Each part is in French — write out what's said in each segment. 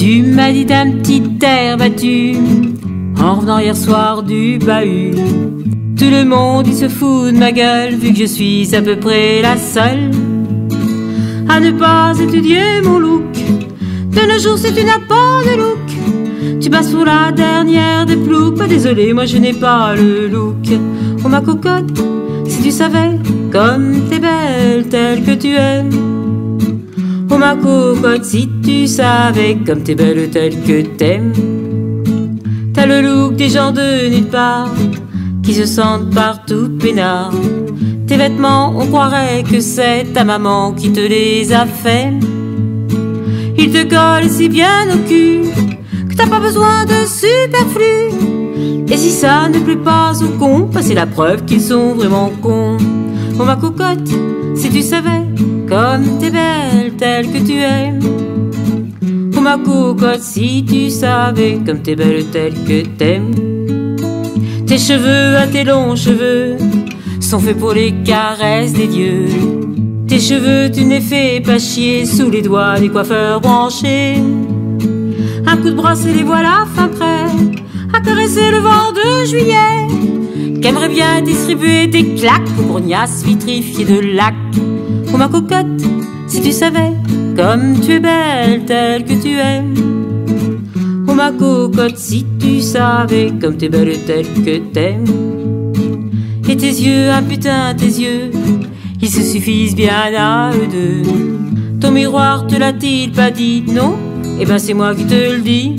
Tu m'as dit d'un petit air battu en revenant hier soir du bahut. Tout le monde il se fout de ma gueule vu que je suis à peu près la seule à ne pas étudier mon look. De nos jours, si tu n'as pas de look, tu passes pour la dernière des ploucs. Pas désolé, moi je n'ai pas le look. Oh ma cocotte, si tu savais comme t'es belle telle que tu es. Oh ma cocotte, si tu savais comme t'es belle telle que t'aimes. T'as le look des gens de nulle part qui se sentent partout peinards. Tes vêtements, on croirait que c'est ta maman qui te les a fait. Ils te collent si bien au cul que t'as pas besoin de superflu. Et si ça ne plaît pas aux cons, bah c'est la preuve qu'ils sont vraiment cons. Oh ma cocotte, si tu savais comme t'es belle telle que tu es. Oh ma cocotte, si tu savais comme t'es belle telle que t'aimes. Tes cheveux à tes longs cheveux sont faits pour les caresses des dieux. Tes cheveux, tu n'es fait pas chier sous les doigts des coiffeurs branchés. Un coup de brosse et les voilà fin prêts à caresser le vent de juillet. Qu'aimerait bien distribuer des claques aux bourgnasses vitrifiées de lac. Ma cocotte, si tu savais comme tu es belle telle que tu es. Oh ma cocotte, si tu savais comme t'es belle telle que t'aimes. Et tes yeux, ah putain, tes yeux, ils se suffisent bien à eux deux. Ton miroir te l'a-t-il pas dit? Non Eh ben c'est moi qui te le dis.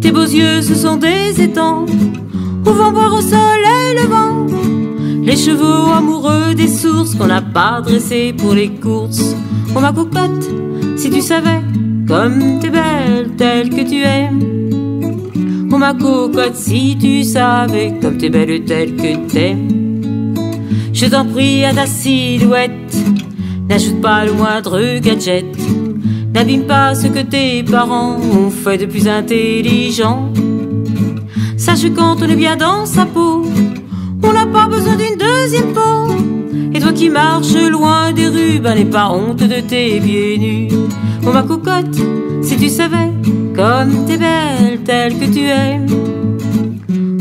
Tes beaux yeux, ce sont des étangs où vont boire au soleil le vent. Chevaux amoureux des sources qu'on n'a pas dressés pour les courses. Oh ma cocotte, si tu savais comme t'es belle telle que tu es. Oh ma cocotte, si tu savais comme t'es belle telle que t'aimes. Je t'en prie à ta silhouette, n'ajoute pas le moindre gadget. N'abîme pas ce que tes parents ont fait de plus intelligent. Sache quand on est bien dans sa peau, qui marches loin des rues, ben n'aie pas honte de tes pieds nus. Oh ma cocotte, si tu savais comme t'es belle telle que tu es.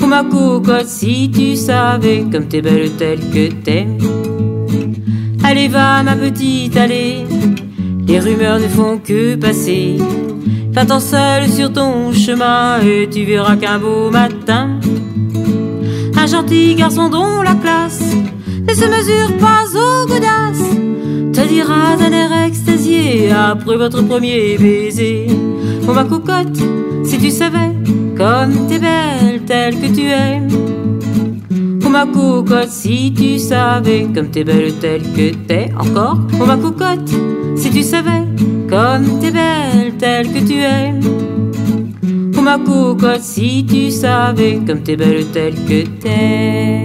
Oh ma cocotte, si tu savais comme t'es belle telle que t'aimes. Allez va ma petite, allez, les rumeurs ne font que passer. Va-t'en seul sur ton chemin et tu verras qu'un beau matin, un gentil garçon dont la classe ne se mesure pas aux godasses te dira d'un air extasié après votre premier baiser. Oh ma cocotte, si tu savais comme t'es belle telle que tu es. Oh ma cocotte, si tu savais comme t'es belle telle que t'es encore. Oh ma cocotte, si tu savais comme t'es belle telle que tu es. Oh ma cocotte, si tu savais comme t'es belle telle que t'es.